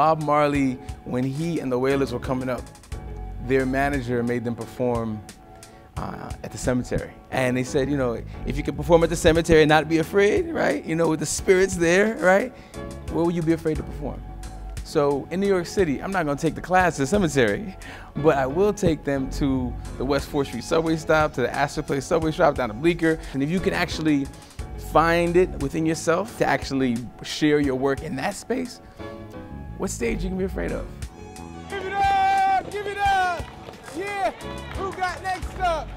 Bob Marley, when he and the Wailers were coming up, their manager made them perform uh, at the cemetery. And they said, you know, if you could perform at the cemetery and not be afraid, right? You know, with the spirits there, right? Where would you be afraid to perform? So in New York City, I'm not gonna take the class to the cemetery, but I will take them to the West 4th Street subway stop, to the Astor Place subway stop, down to Bleecker. And if you can actually find it within yourself to actually share your work in that space, what stage you can be afraid of? Give it up! Give it up! Yeah! Who got next up?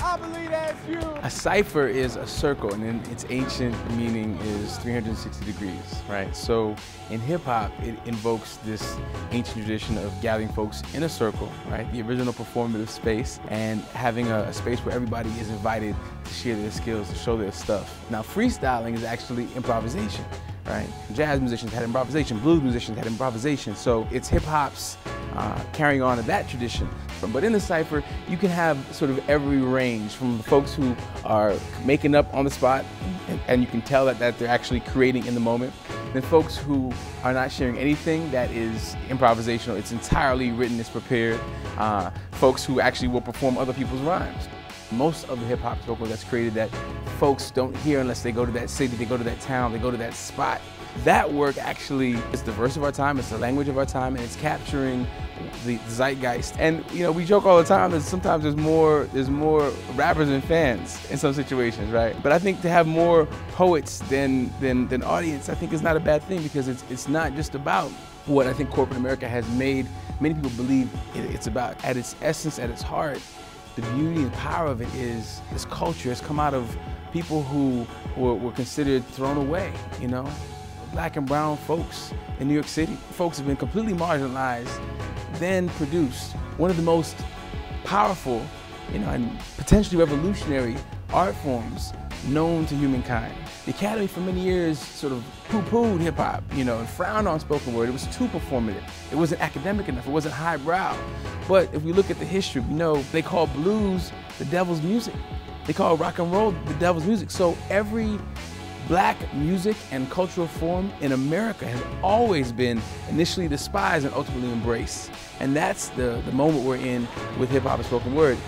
I believe that's you. A cipher is a circle, and in its ancient meaning is 360 degrees, right? So in hip hop, it invokes this ancient tradition of gathering folks in a circle, right? The original performative space, and having a, a space where everybody is invited to share their skills, to show their stuff. Now, freestyling is actually improvisation right? Jazz musicians had improvisation, blues musicians had improvisation. So it's hip hop's uh, carrying on of that tradition. But in the cipher, you can have sort of every range from folks who are making up on the spot, and, and you can tell that, that they're actually creating in the moment. Then folks who are not sharing anything that is improvisational, it's entirely written, it's prepared. Uh, folks who actually will perform other people's rhymes. Most of the hip hop vocal that's created that folks don't hear unless they go to that city, they go to that town, they go to that spot. That work actually is the verse of our time, it's the language of our time, and it's capturing the zeitgeist. And you know, we joke all the time that sometimes there's more there's more rappers than fans in some situations, right? But I think to have more poets than than than audience, I think is not a bad thing because it's it's not just about what I think corporate America has made many people believe it's about. At its essence, at its heart, the beauty and power of it is this culture has come out of people who were, were considered thrown away, you know? Black and brown folks in New York City. Folks have been completely marginalized, then produced one of the most powerful, you know, and potentially revolutionary art forms known to humankind. The Academy for many years sort of poo-pooed hip-hop, you know, and frowned on spoken word. It was too performative. It wasn't academic enough. It wasn't highbrow. But if we look at the history, we know they call blues the devil's music. They call rock and roll the devil's music. So every black music and cultural form in America has always been initially despised and ultimately embraced. And that's the, the moment we're in with hip hop and spoken word.